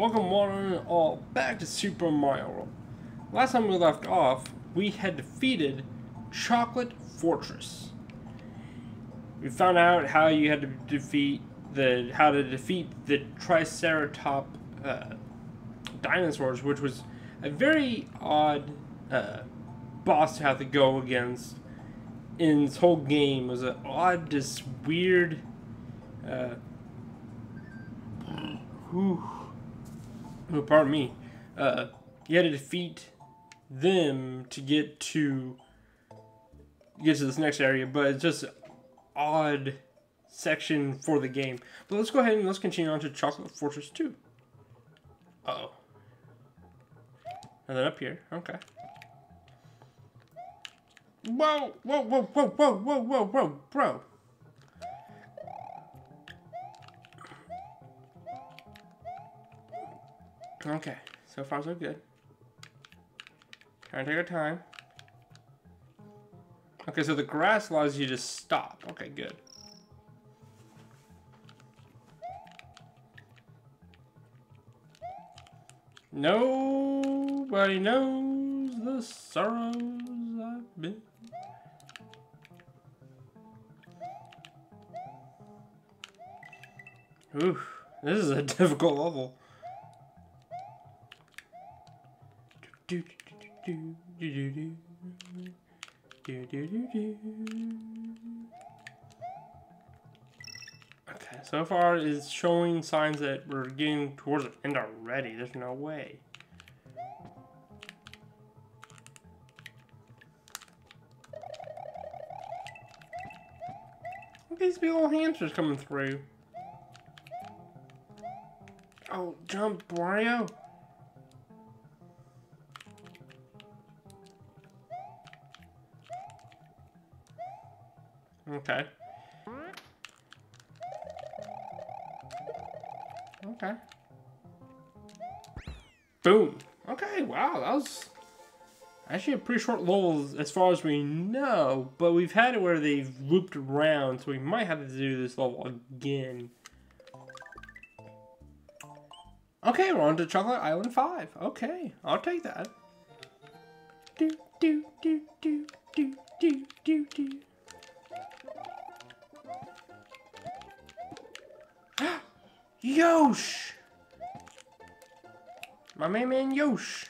Welcome one and all back to Super Mario World. Last time we left off, we had defeated Chocolate Fortress. We found out how you had to defeat the how to defeat the Triceratop uh, dinosaurs, which was a very odd uh, boss to have to go against in this whole game. It was an odd, this weird. Uh, whew, oh, pardon me. Uh, you had to defeat them to get to get to this next area, but it's just odd section for the game. But let's go ahead and let's continue on to Chocolate Fortress 2. Uh oh. And then up here, okay. Whoa, whoa, whoa, whoa, whoa, whoa, whoa, whoa, bro. Okay, so far so good. Trying to take our time. Okay, so the grass allows you to stop. Okay, good. Nobody knows the sorrows I've been. Ooh, this is a difficult level. Okay, so far it's showing signs that we're getting towards the end already. There's no way. These big old hamsters coming through. Oh, jump, Wario! Okay. Okay. Boom. Okay, wow, that was actually a pretty short level as far as we know, but we've had it where they've looped around, so we might have to do this level again. Okay, we're on to Chocolate Island 5. Okay, I'll take that. Do, do, do, do, do, do, do, do. Yosh! My main man Yosh.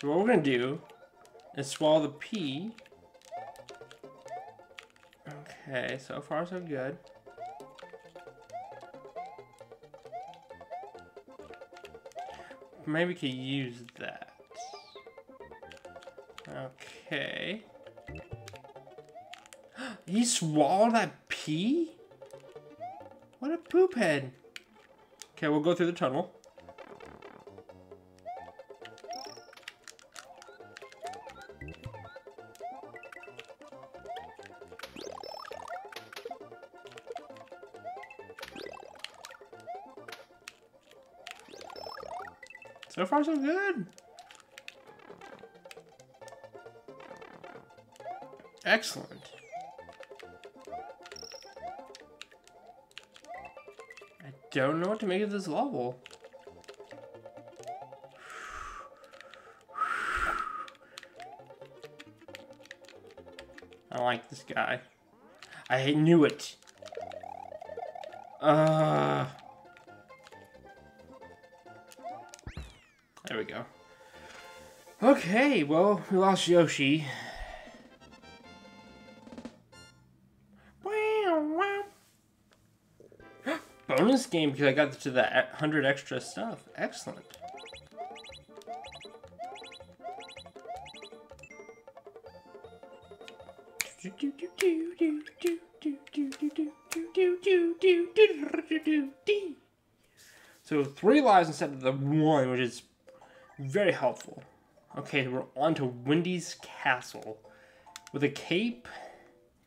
So what we're gonna do is swallow the P. Okay, so far so good. Maybe we could use that. Okay. he swallowed that P? What a poop head. Okay, we'll go through the tunnel. So far, so good. Excellent. Don't know what to make of this level. I like this guy. I knew it. Uh... There we go. Okay, well, we lost Yoshi. Bonus game because I got to the 100 extra stuff. Excellent. So three lives instead of the one, which is very helpful. Okay, we're on to Wendy's Castle. With a cape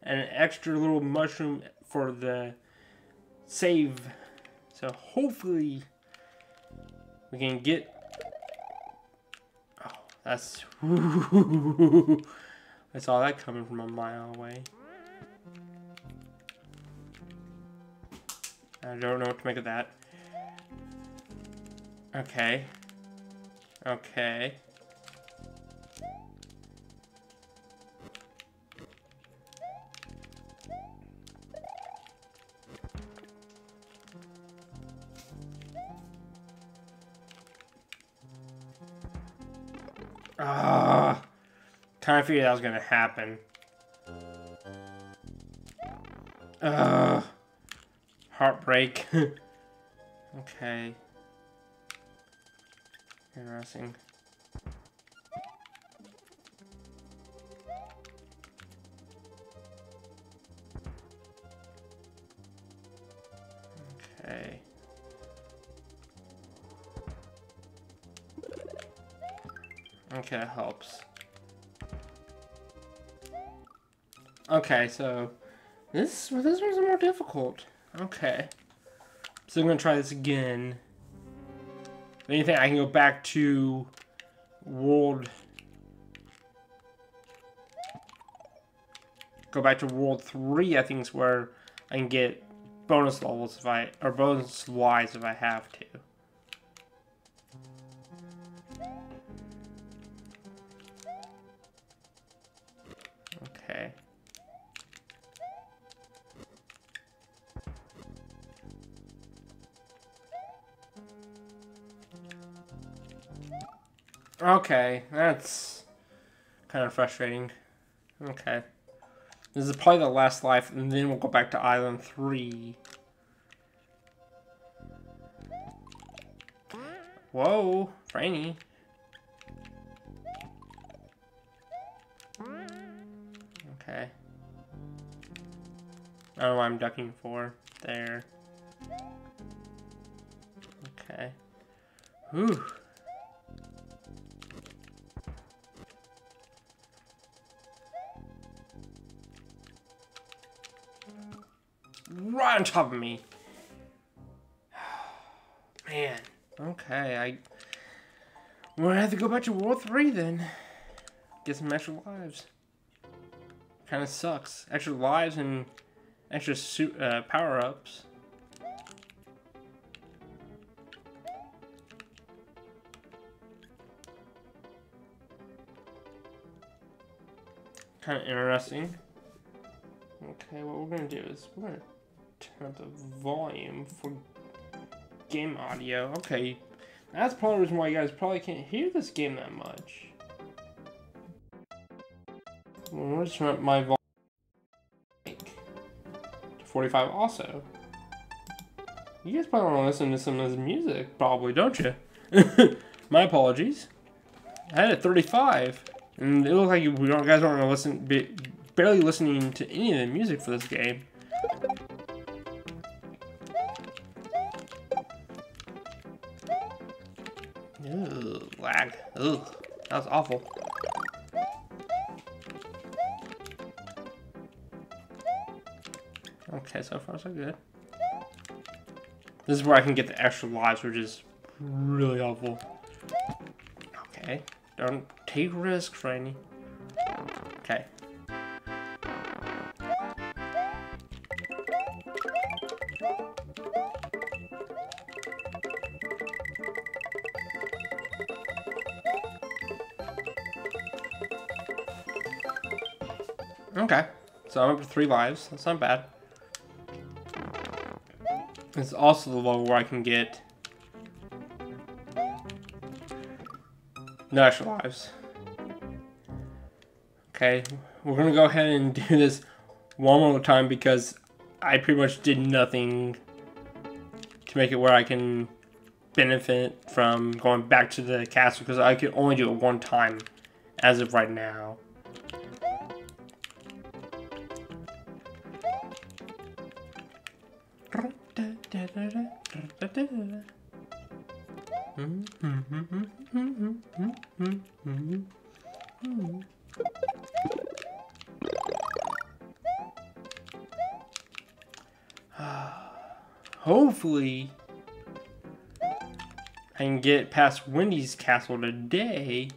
and an extra little mushroom for the save. So hopefully we can get... Oh, that's... I saw that coming from a mile away. I don't know what to make of that. Okay. Okay. Figured that was gonna happen. Ugh. Heartbreak. okay. Interesting. Okay. Okay, helps. Okay, so this this one's more difficult. Okay. So I'm gonna try this again. If anything, I can go back to World. Go back to World 3, I think is where I can get bonus levels if I, or bonus lives if I have to. Okay, that's kind of frustrating. Okay. This is probably the last life, and then we'll go back to Island 3. Whoa, Franny. Okay. I don't know what I'm ducking for. There. Okay. Whew. On top of me. Man. Okay, I... We're gonna have to go back to World 3 then. Get some extra lives. Kinda sucks. Extra lives and extra uh, power-ups. Kinda interesting. Okay, what we're gonna do is we're gonna turn up the volume for game audio. Okay, that's probably the reason why you guys probably can't hear this game that much. I'm turn up my volume to 45 also. You guys probably want to listen to some of this music, probably, don't you? my apologies. I had it 35, and it looks like you guys aren't going to listen, barely listening to any of the music for this game. Ugh, that was awful. Okay, so far so good. This is where I can get the extra lives, which is really helpful. Okay, don't take risks, Franny. Okay. Okay. So I'm up to three lives. That's not bad. It's also the level where I can get no extra lives. Okay, we're gonna go ahead and do this one more time because I pretty much did nothing to make it where I can benefit from going back to the castle because I could only do it one time as of right now. Hopefully, I can get past Wendy's castle today.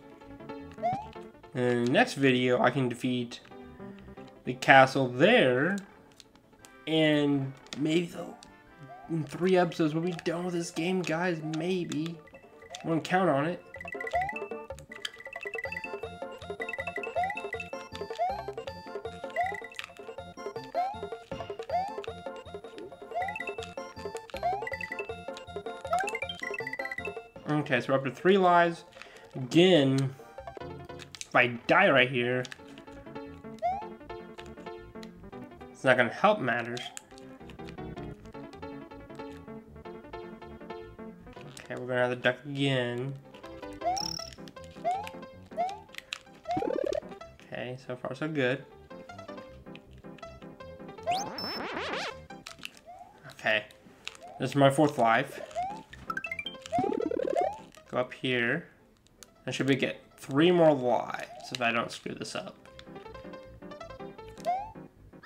In the next video, I can defeat the castle there. And maybe the in three episodes we'll be done with this game, guys. Maybe. Wouldn't count on it. Okay, so we're up to three lives. Again, if I die right here, it's not gonna help matters. Okay, we're gonna have the duck again. Okay, so far so good. Okay, this is my fourth life. Go up here. And should we get three more lives if I don't screw this up?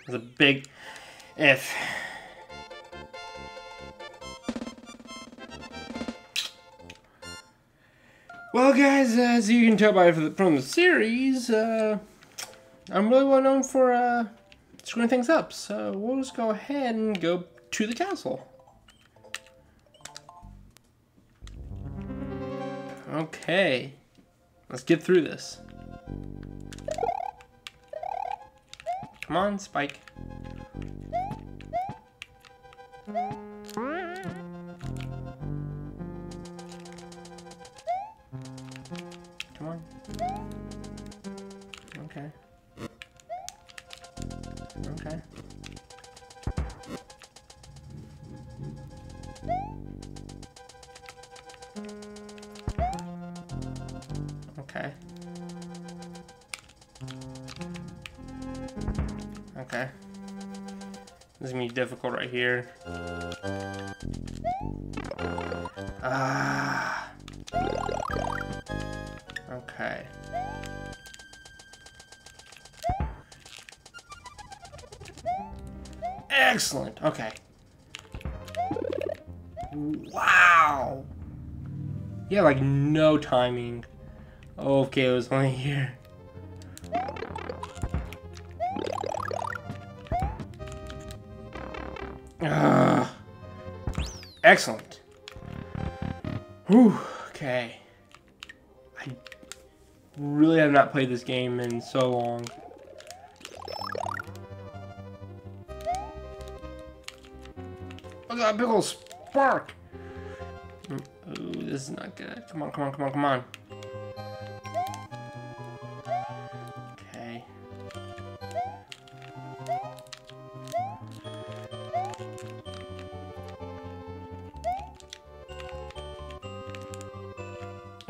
It's a big if. Well, guys, as you can tell by from the series, uh, I'm really well known for uh, screwing things up. So we'll just go ahead and go to the castle. Okay. Let's get through this. Come on, Spike. Difficult right here. Ah. Okay. Excellent. Okay. Wow. Yeah, like no timing. Okay, it was only here. Excellent. Whew, okay. I really have not played this game in so long. Look at that big old spark! Ooh, this is not good. Come on, come on, come on, come on.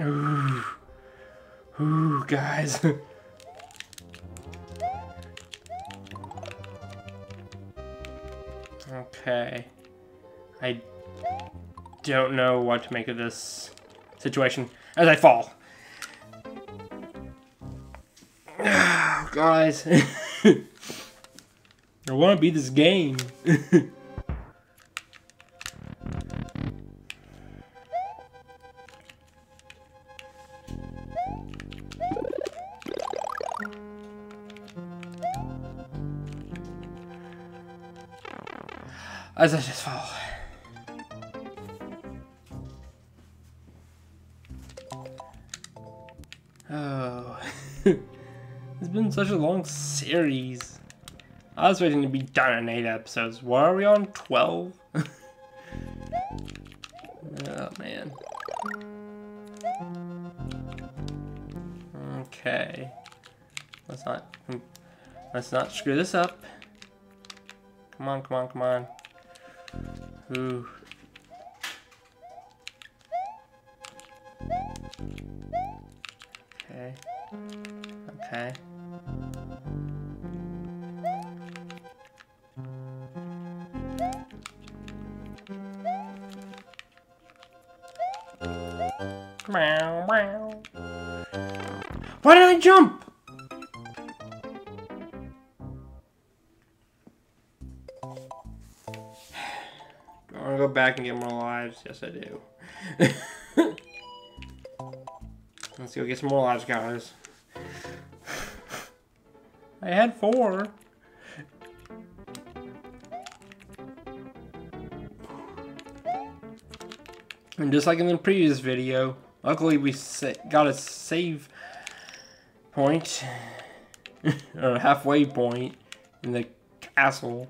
Ooh. Ooh, guys. okay. I don't know what to make of this situation as I fall. Guys. I want to beat this game. As I just fall. Oh. it's been such a long series. I was waiting to be done in 8 episodes. What are we on? 12? oh, man. Okay. Let's not... Let's not screw this up. Come on, come on, come on. Ooh. Okay. Okay. Why did I jump? Back and get more lives. Yes, I do. Let's go get some more lives, guys. I had four. And just like in the previous video, Luckily, we got a save point, or halfway point, in the castle.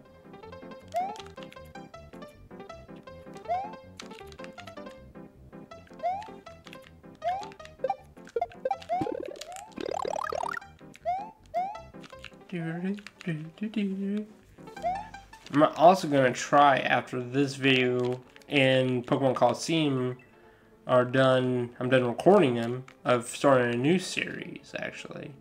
I'm also going to try after this video and Pokemon Colosseum are done, I'm done recording them, of starting a new series actually.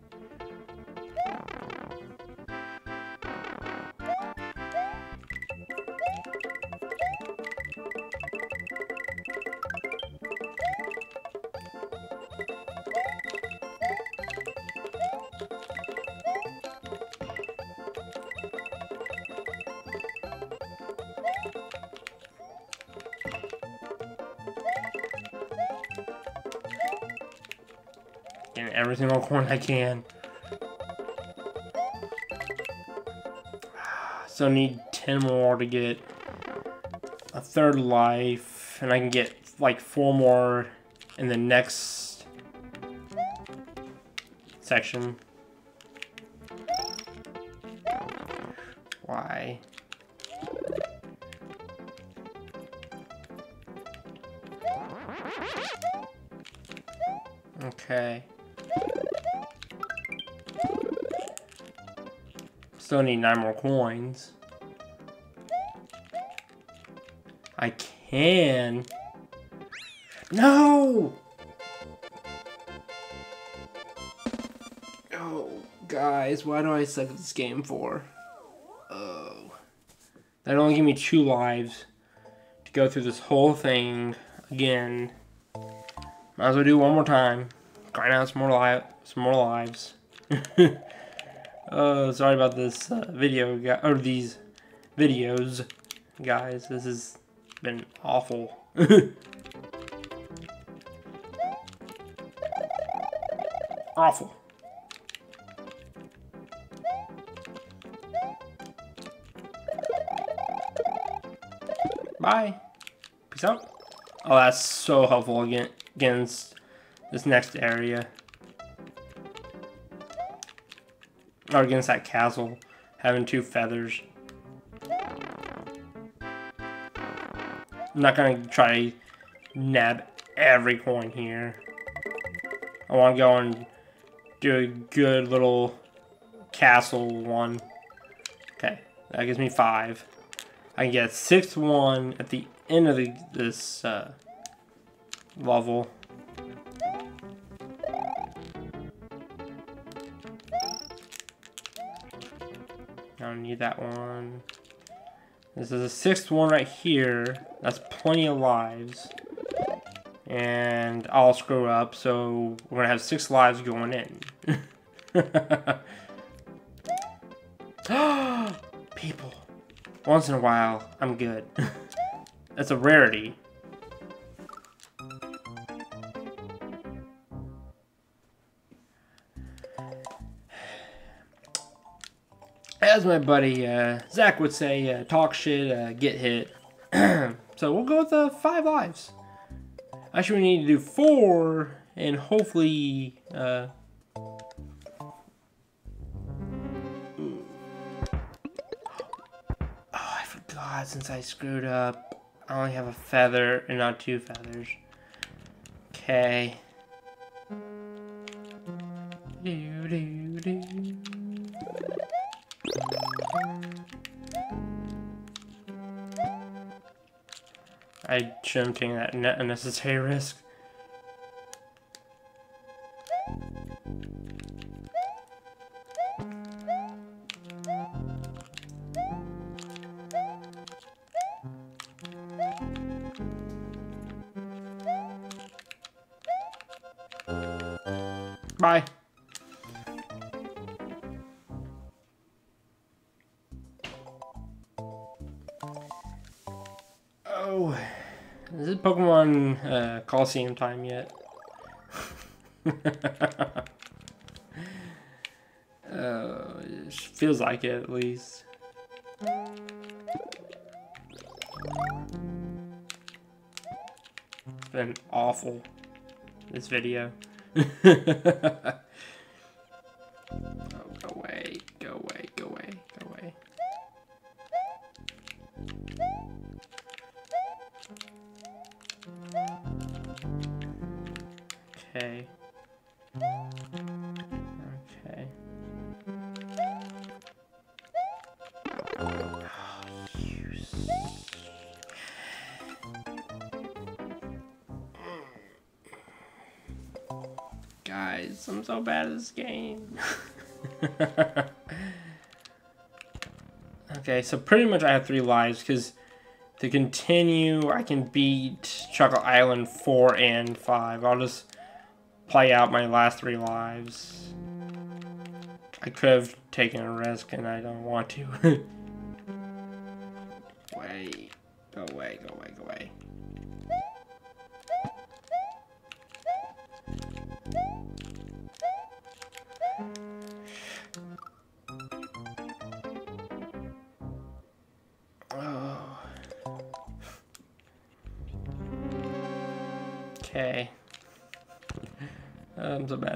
Every I can. So I need 10 more to get a third life, and I can get like four more in the next section. Still need nine more coins. I can. No! Oh, guys, why do I suck at this game for? Oh. That only give me two lives to go through this whole thing again. Might as well do one more time. Grind out some more, li some more lives. Oh, sorry about this uh, video, or these videos, guys. This has been awful. awful. Bye. Peace out. Oh, that's so helpful against this next area. Or against that castle, having two feathers. I'm not gonna try nab every coin here. I want to go and do a good little castle one. Okay, that gives me five. I can get sixth one at the end of the, this uh, level. Don't need that one. This is the sixth one right here. That's plenty of lives. And I'll screw up, so we're gonna have six lives going in. People. Once in a while, I'm good. That's a rarity. As my buddy uh, Zach would say, uh, talk shit, uh, get hit. so we'll go with the five lives. Actually, we need to do four, and hopefully, uh, oh, I forgot since I screwed up. I only have a feather and not two feathers. Okay. Do, do, do. I shouldn't taken that unnecessary risk. Bye. Pokemon uh, Colosseum time yet? uh, feels like it at least. It's been awful. this video. Okay. Okay. Guys, I'm so bad at this game. okay, so pretty much I have three lives because to continue, I can beat Chocolate Island 4 and 5. I'll just play out my last three lives. I could have taken a risk and I don't want to.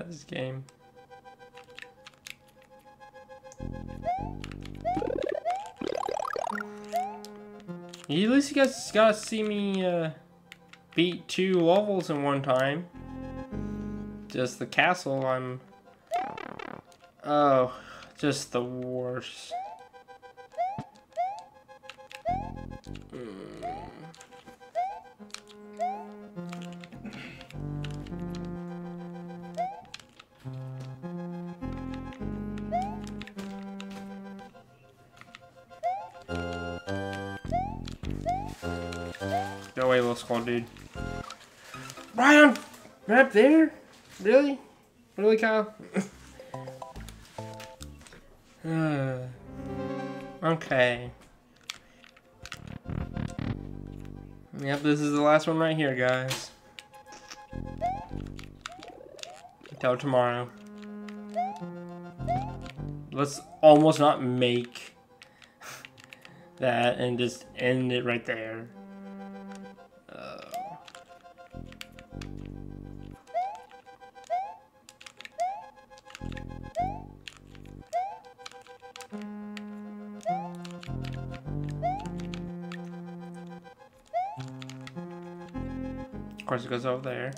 This game. At least you guys got to see me uh, beat two levels in one time. Just the castle, I'm... Oh, just the worst. Go away, little squad dude. Ryan! Right up there? Really? Really, Kyle? uh, okay. Yep, this is the last one right here, guys. Until tomorrow. Let's almost not make that and just end it right there. Course it goes over there.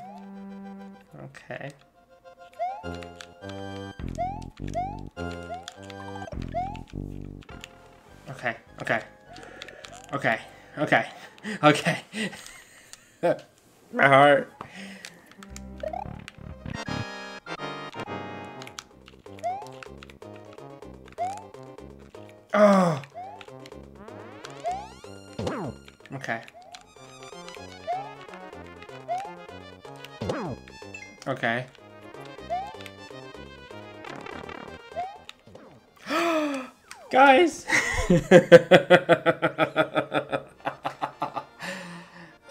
Okay. Okay, okay. Okay, okay, okay. My heart. Guys!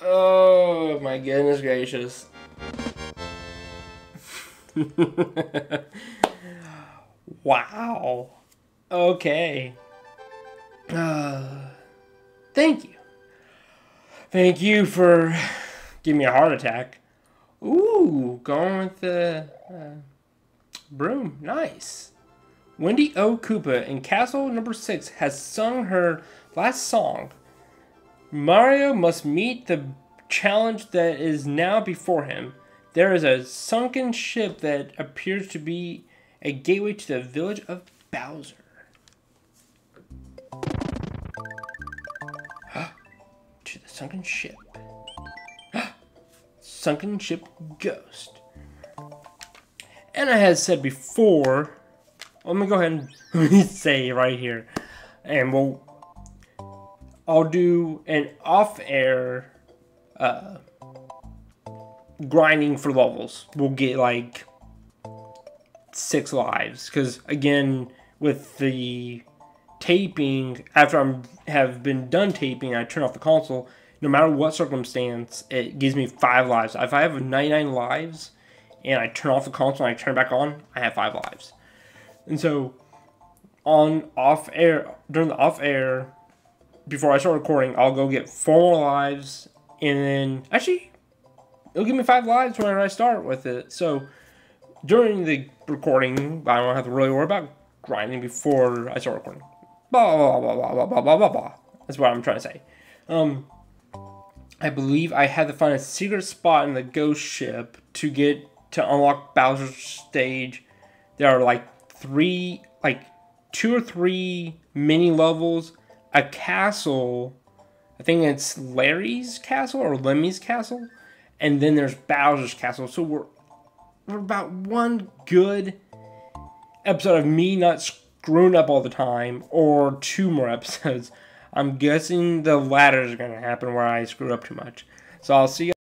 oh my goodness gracious. wow. Okay. Uh, thank you. Thank you for giving me a heart attack. Ooh, going with the uh, broom. Nice. Wendy O. Koopa in Castle Number 6 has sung her last song. Mario must meet the challenge that is now before him. There is a sunken ship that appears to be a gateway to the village of Bowser. to the sunken ship. sunken ship ghost. And I had said before let me go ahead and say right here, and we'll I'll do an off-air uh, grinding for levels. We'll get like six lives because again with the taping after I'm have been done taping, I turn off the console. No matter what circumstance, it gives me five lives. If I have 99 lives and I turn off the console and I turn it back on, I have five lives. And so on off air during the off air before I start recording, I'll go get four more lives and then actually it'll give me five lives whenever I start with it. So during the recording, I don't have to really worry about grinding before I start recording. Blah blah blah blah blah blah blah blah blah. That's what I'm trying to say. Um, I believe I had to find a secret spot in the ghost ship to get to unlock Bowser's stage. There are like three, like two or three mini levels, a castle. I think it's Larry's castle or Lemmy's castle, and then there's Bowser's castle. So we're we're about one good episode of me not screwing up all the time, or two more episodes. I'm guessing the latter is going to happen where I screw up too much. So I'll see you.